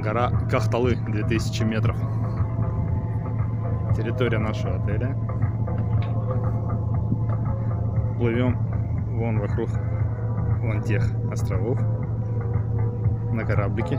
Гора Кахталы, 2000 метров. Территория нашего отеля. Плывем вон вокруг вон тех островов на кораблике.